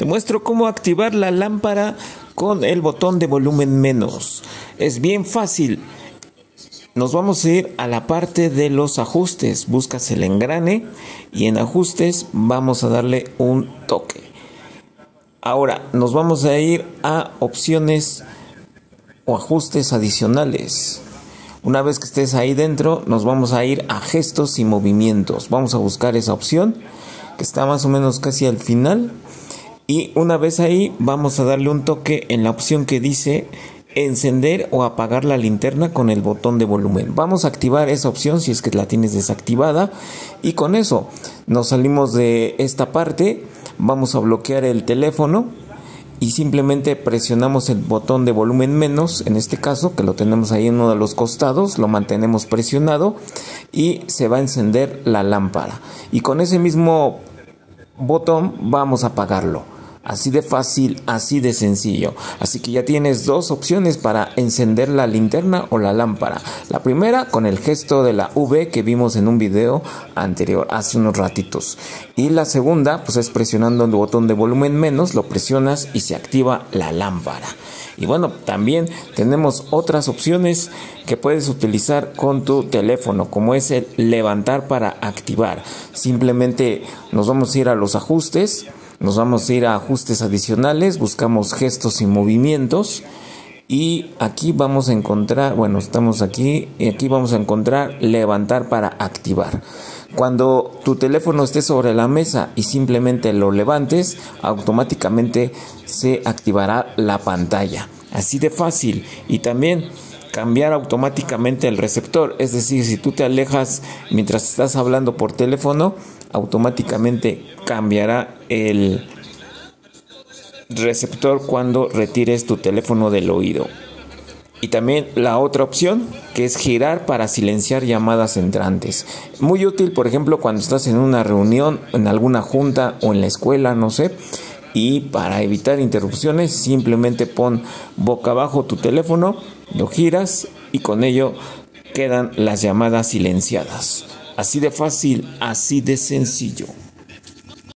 Te muestro cómo activar la lámpara con el botón de volumen menos. Es bien fácil. Nos vamos a ir a la parte de los ajustes. Buscas el engrane y en ajustes vamos a darle un toque. Ahora nos vamos a ir a opciones o ajustes adicionales. Una vez que estés ahí dentro, nos vamos a ir a gestos y movimientos. Vamos a buscar esa opción que está más o menos casi al final. Y una vez ahí, vamos a darle un toque en la opción que dice encender o apagar la linterna con el botón de volumen. Vamos a activar esa opción si es que la tienes desactivada. Y con eso nos salimos de esta parte. Vamos a bloquear el teléfono y simplemente presionamos el botón de volumen menos, en este caso que lo tenemos ahí en uno de los costados, lo mantenemos presionado y se va a encender la lámpara. Y con ese mismo botón vamos a apagarlo. Así de fácil, así de sencillo. Así que ya tienes dos opciones para encender la linterna o la lámpara. La primera con el gesto de la V que vimos en un video anterior, hace unos ratitos. Y la segunda, pues es presionando el botón de volumen menos, lo presionas y se activa la lámpara. Y bueno, también tenemos otras opciones que puedes utilizar con tu teléfono, como es el levantar para activar. Simplemente nos vamos a ir a los ajustes nos vamos a ir a ajustes adicionales, buscamos gestos y movimientos y aquí vamos a encontrar, bueno, estamos aquí y aquí vamos a encontrar levantar para activar. Cuando tu teléfono esté sobre la mesa y simplemente lo levantes, automáticamente se activará la pantalla. Así de fácil. Y también cambiar automáticamente el receptor. Es decir, si tú te alejas mientras estás hablando por teléfono, automáticamente cambiará el receptor cuando retires tu teléfono del oído. Y también la otra opción que es girar para silenciar llamadas entrantes. Muy útil, por ejemplo, cuando estás en una reunión, en alguna junta o en la escuela, no sé. Y para evitar interrupciones, simplemente pon boca abajo tu teléfono, lo giras y con ello quedan las llamadas silenciadas. Así de fácil, así de sencillo.